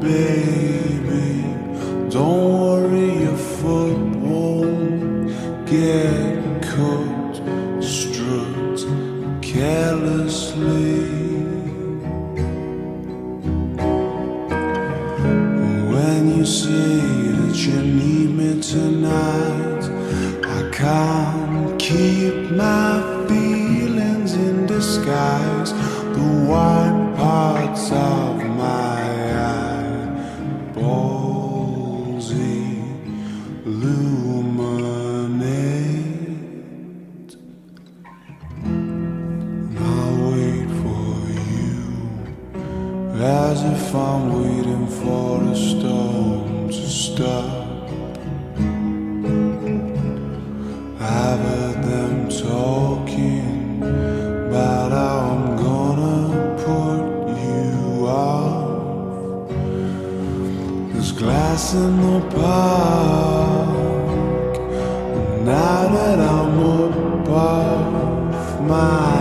baby. Don't worry, your foot won't get cut. Strut carelessly. When you say that you need me tonight, I can't keep my feelings in disguise. The white parts of as if I'm waiting for a storm to stop. I've heard them talking about how I'm gonna put you off. There's glass in the park. And now that I'm up off my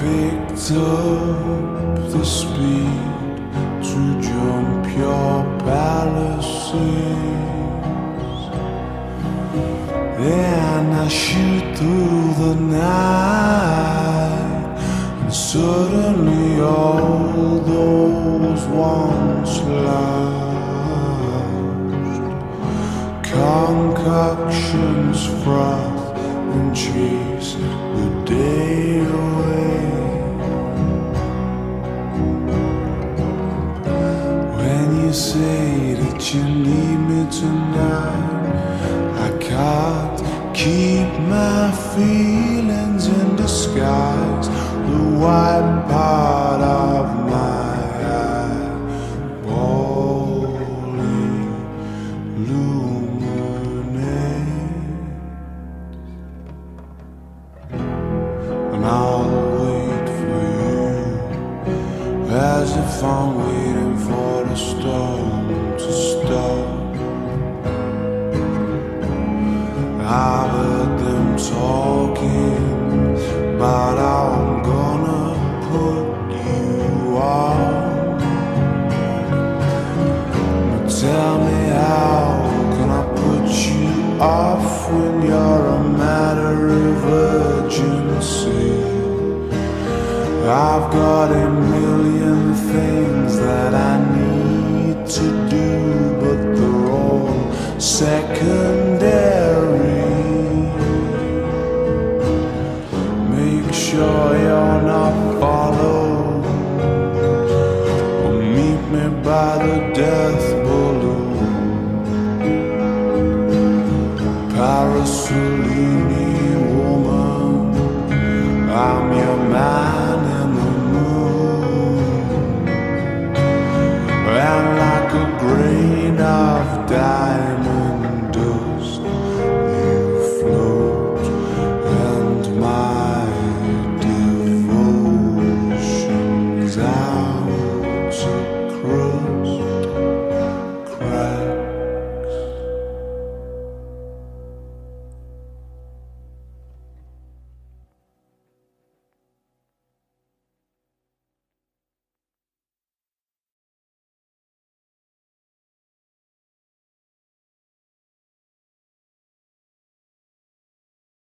picked up the speed to jump your palisades. And I shoot through the night, and suddenly all feelings in disguise. The white part of my eye eyeball illuminate, and I'll wait for you as if I'm waiting for the storm to stop. I've Tell me how can I put you off when you're a matter of urgency? I've got a million things that I need to do, but they're all secondary. Make sure you're not followed or meet me by the death. through